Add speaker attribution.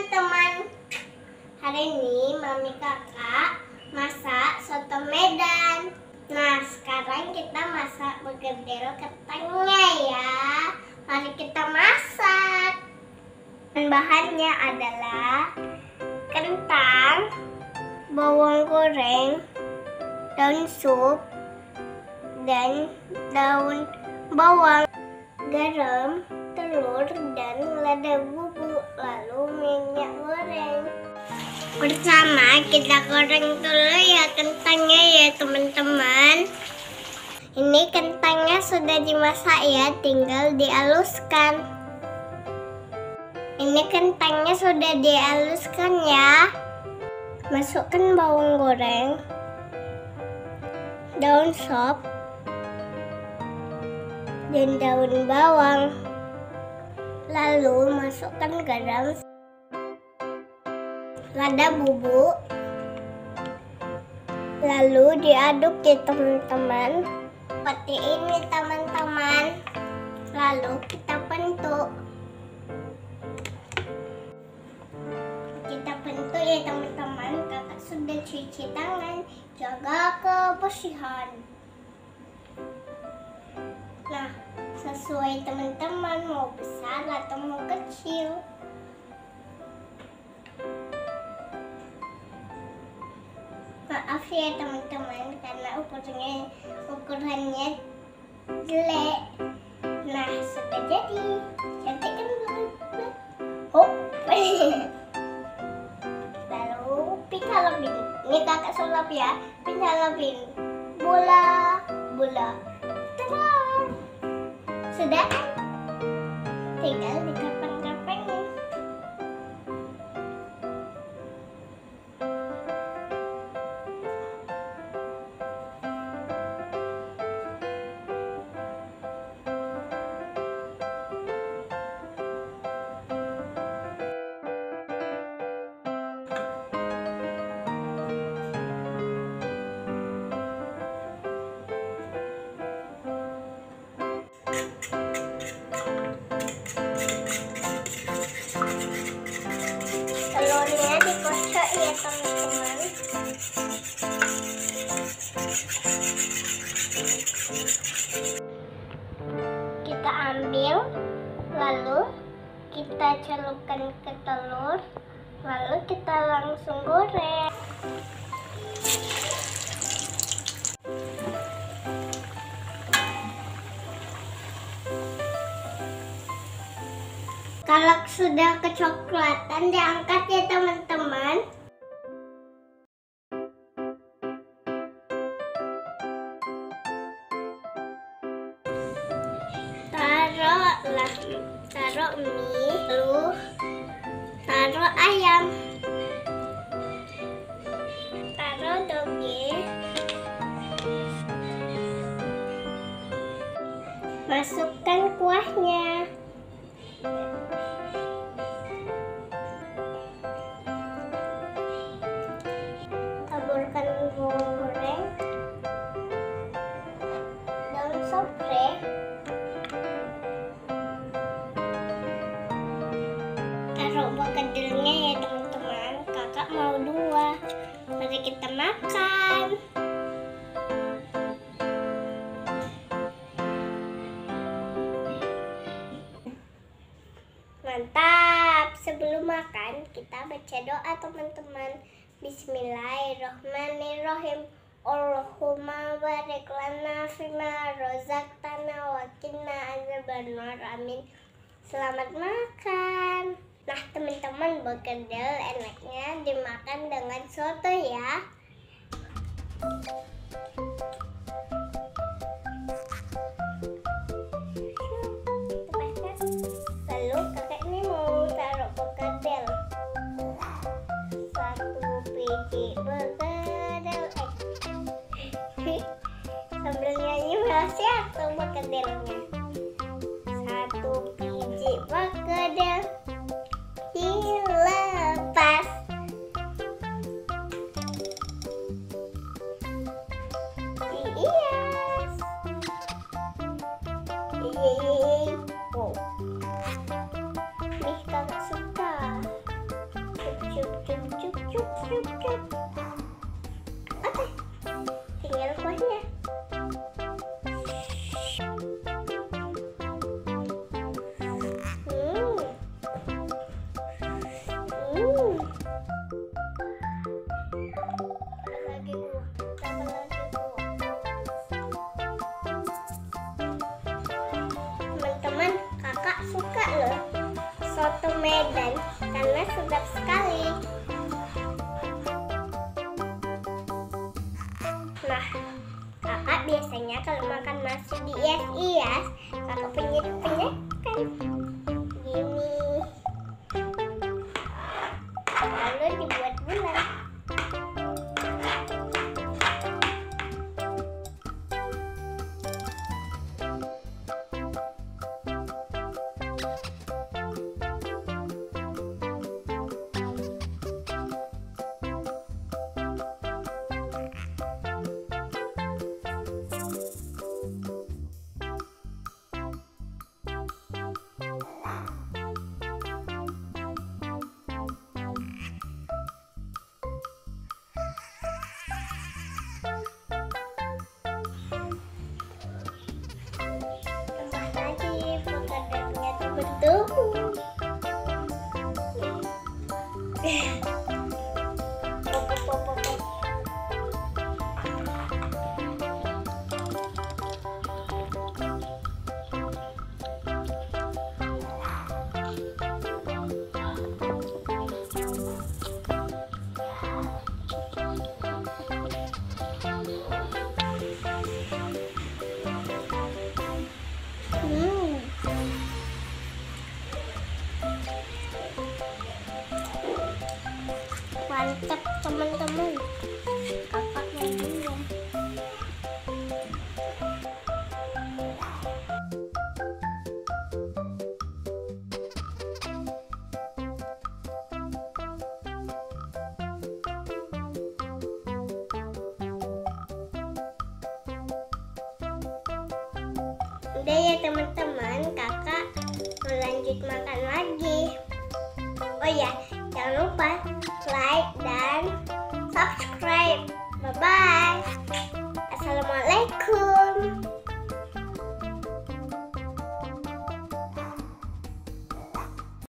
Speaker 1: teman-teman. Hari ini mami kakak masak soto Medan. Nah, sekarang kita masak begedel ketangnya ya. Mari kita masak. Bahannya adalah kentang, bawang goreng, daun sup, dan daun bawang, garam, telur, dan lada bubuk, lalu minyak goreng. Pertama kita goreng dulu ya kentangnya ya teman-teman. Ini kentangnya sudah dimasak ya, tinggal dihaluskan. Ini kentangnya sudah dihaluskan ya. Masukkan bawang goreng, daun sop, dan daun bawang. Lalu masukkan garam, lada bubuk. Lalu diaduk ya teman-teman. Seperti ini teman-teman. Lalu kita bentuk. Kita bentuk ya teman-teman. Kakak sudah cuci tangan. Jaga kebersihan. Sesuai teman-teman mau besar atau mau kecil. Maaf ya teman-teman karena ukurannya ukurannya jelek. Nah, sudah jadi. Cantik kan? Oh. Lalu pita lebih. Ini kakak sulap ya. Pita lebih. Bola, bola. Tada! Sudah kan? Tinggal dikepeng-kepengin. Kita celupkan ke telur, lalu kita langsung goreng. Kalau sudah kecoklatan diangkat ya teman-teman. Taruhlah, taruh mie, lalu taruh ayam, taruh doge, masukkan kuahnya. Mantap! Sebelum makan, kita baca doa teman-teman. Bismillahirrahmanirrahim. Allahumma barik lana fima rozaqtana wa. Amin. Selamat makan. Nah, teman-teman, bekedel enaknya dimakan dengan soto ya. Lalu ganda lang yan. Sedap sekali. Nah, kakak biasanya kalau makan nasi diias-ias, kakak penyet-penyet kan gini. Lalu dibuat. betul. Mantap teman-teman. Kakaknya. Udah ya teman-teman, kakak mau lanjut makan lagi. Oh ya, Jangan lupa like dan subscribe. Bye-bye. Assalamualaikum.